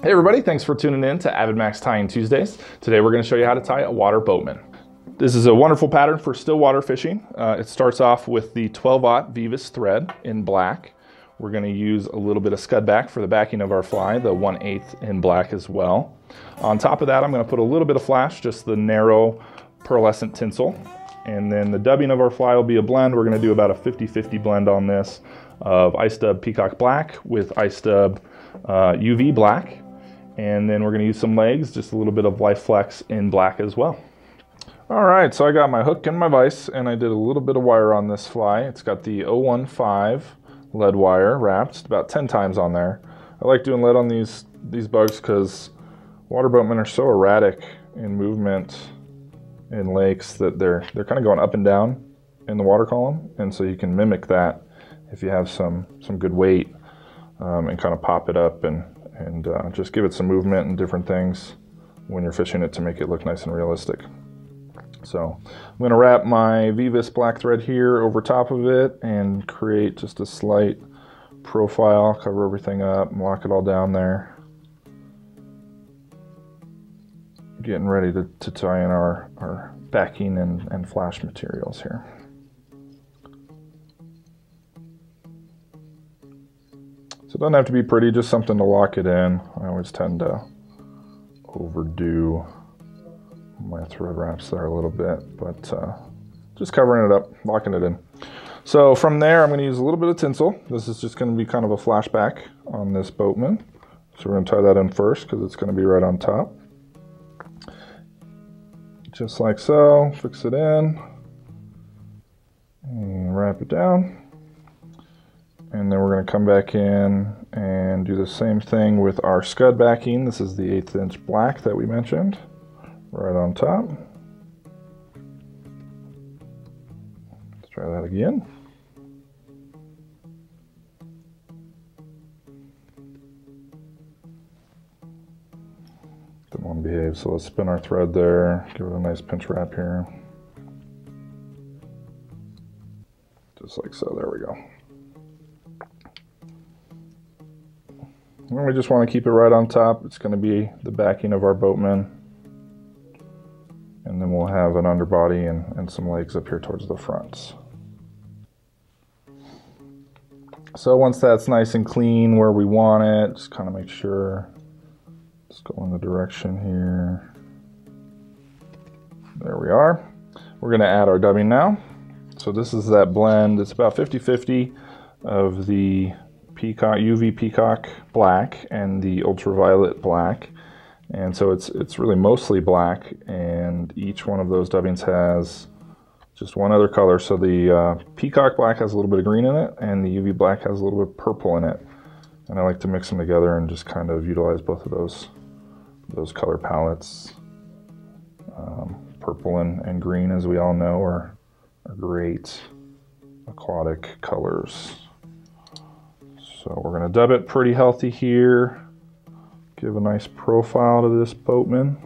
Hey everybody, thanks for tuning in to AvidMax Tying Tuesdays. Today we're going to show you how to tie a water boatman. This is a wonderful pattern for still water fishing. Uh, it starts off with the 12-aught Veevus thread in black. We're going to use a little bit of scud back for the backing of our fly, the 1 8 in black as well. On top of that, I'm going to put a little bit of flash, just the narrow pearlescent tinsel. And then the dubbing of our fly will be a blend. We're going to do about a 50-50 blend on this of Ice Dub Peacock Black with Ice Dub uh, UV Black and then we're gonna use some legs, just a little bit of Life Flex in black as well. All right, so I got my hook and my vise and I did a little bit of wire on this fly. It's got the 015 lead wire wrapped, about 10 times on there. I like doing lead on these, these bugs because water boatmen are so erratic in movement in lakes that they're, they're kind of going up and down in the water column. And so you can mimic that if you have some, some good weight um, and kind of pop it up and, and uh, just give it some movement and different things when you're fishing it to make it look nice and realistic. So I'm going to wrap my Veevus black thread here over top of it and create just a slight profile, cover everything up, and lock it all down there. Getting ready to, to tie in our, our backing and, and flash materials here. So it doesn't have to be pretty, just something to lock it in. I always tend to overdo my thread wraps there a little bit, but uh, just covering it up, locking it in. So from there, I'm going to use a little bit of tinsel. This is just going to be kind of a flashback on this boatman. So we're to tie that in first because it's going to be right on top. Just like so, fix it in and wrap it down. And then we're going to come back in and do the same thing with our scud backing. This is the eighth inch black that we mentioned, right on top. Let's try that again. Didn't want to behave, so let's spin our thread there, give it a nice pinch wrap here. Just like so, there we go. And we just want to keep it right on top. It's going to be the backing of our boatman. And then we'll have an underbody and, and some legs up here towards the fronts. So once that's nice and clean where we want it, just kind of make sure, just go in the direction here. There we are. We're going to add our dubbing now. So this is that blend. It's about 50-50 of the peacock UV peacock black and the ultraviolet black. And so it's it's really mostly black, and each one of those dubbings has just one other color. So the uh, peacock black has a little bit of green in it, and the UV black has a little bit of purple in it. And I like to mix them together and just kind of utilize both of those those color palettes. Um, purple and, and green, as we all know, are, are great aquatic colors. So we're going to dub it pretty healthy here. Give a nice profile to this boatman.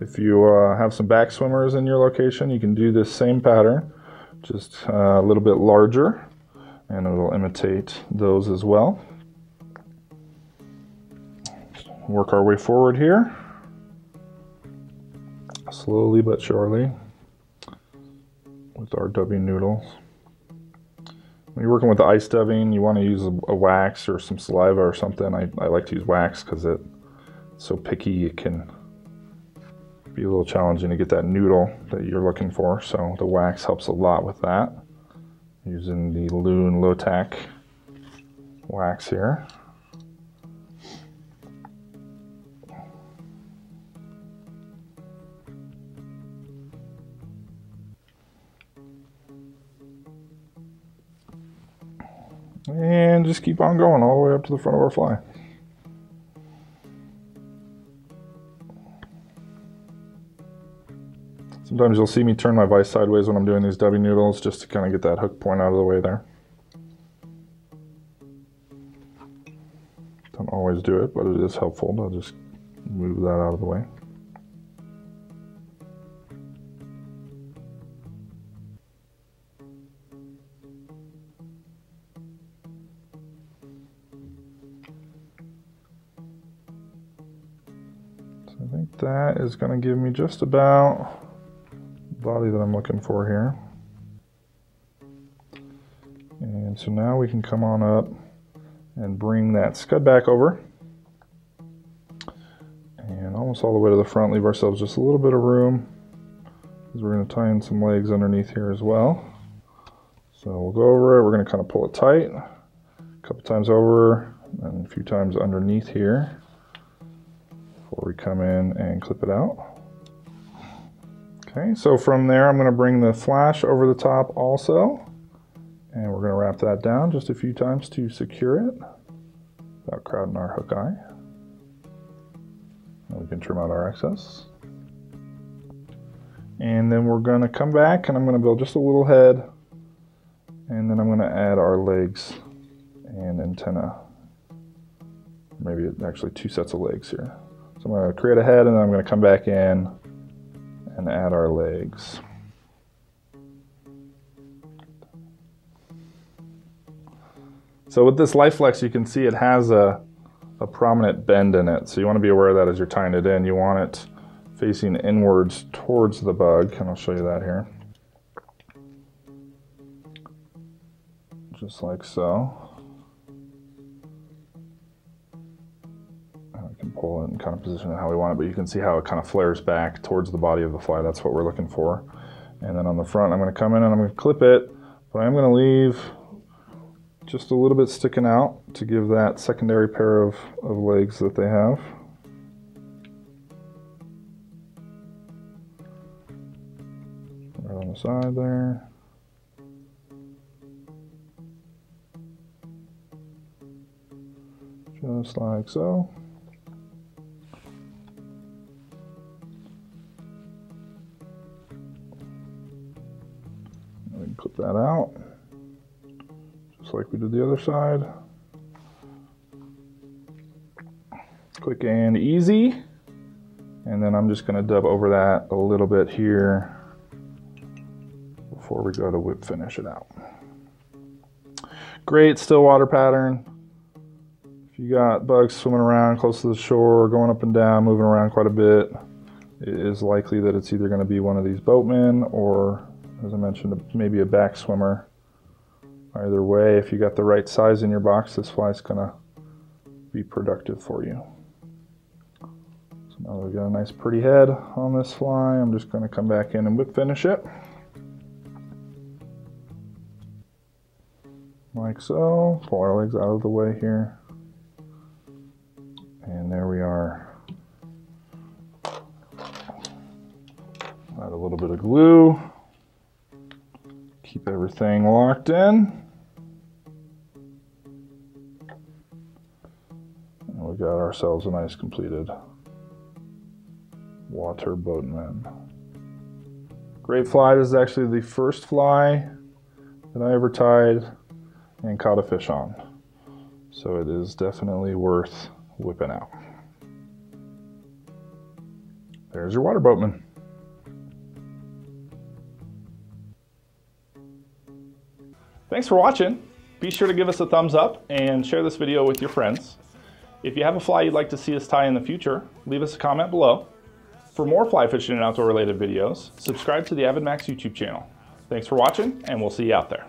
If you uh, have some back swimmers in your location, you can do this same pattern, just uh, a little bit larger, and it'll imitate those as well. Work our way forward here, slowly but surely, with our dubbing noodles. When you're working with the ice dubbing, you want to use a, a wax or some saliva or something. I, I like to use wax because it's so picky it can be a little challenging to get that noodle that you're looking for. So the wax helps a lot with that. Using the Loon Low-Tack wax here. And just keep on going all the way up to the front of our fly. Sometimes you'll see me turn my vise sideways when I'm doing these dubbing noodles just to kind of get that hook point out of the way there. Don't always do it, but it is helpful to just move that out of the way. I think that is going to give me just about the body that I'm looking for here. And so now we can come on up and bring that scud back over. And almost all the way to the front, leave ourselves just a little bit of room because we're going to tie in some legs underneath here as well. So we'll go over it, we're going to kind of pull it tight, a couple times over, and a few times underneath here we come in and clip it out. Okay, so from there I'm going to bring the flash over the top also. And we're going to wrap that down just a few times to secure it without crowding our hook eye. And we can trim out our excess. And then we're going to come back and I'm going to build just a little head. And then I'm going to add our legs and antenna. Maybe actually two sets of legs here. So I'm going to create a head and then I'm going to come back in and add our legs. So with this Life Flex, you can see it has a, a prominent bend in it. So you want to be aware of that as you're tying it in. You want it facing inwards towards the bug, and I'll show you that here. Just like so. And kind of position it how we want it, but you can see how it kind of flares back towards the body of the fly. That's what we're looking for. And then on the front, I'm going to come in and I'm going to clip it, but I'm going to leave just a little bit sticking out to give that secondary pair of, of legs that they have. Right on the side there. Just like so. That out just like we did the other side. Quick and easy. And then I'm just gonna dub over that a little bit here before we go to whip finish it out. Great still water pattern. If you got bugs swimming around close to the shore, going up and down, moving around quite a bit, it is likely that it's either gonna be one of these boatmen or, as I mentioned, maybe a back swimmer. Either way, if you got the right size in your box, this fly is gonna be productive for you. So now we've got a nice pretty head on this fly. I'm just gonna come back in and whip finish it. Like so. Pull our legs out of the way here. And there we are. Add a little bit of glue. Keep everything locked in. And we got ourselves a nice completed water boatman. Great fly. This is actually the first fly that I ever tied and caught a fish on. So it is definitely worth whipping out. There's your water boatman. Thanks for watching. Be sure to give us a thumbs up and share this video with your friends. If you have a fly you'd like to see us tie in the future, leave us a comment below. For more fly fishing and outdoor related videos, subscribe to the AvidMax YouTube channel. Thanks for watching, and we'll see you out there.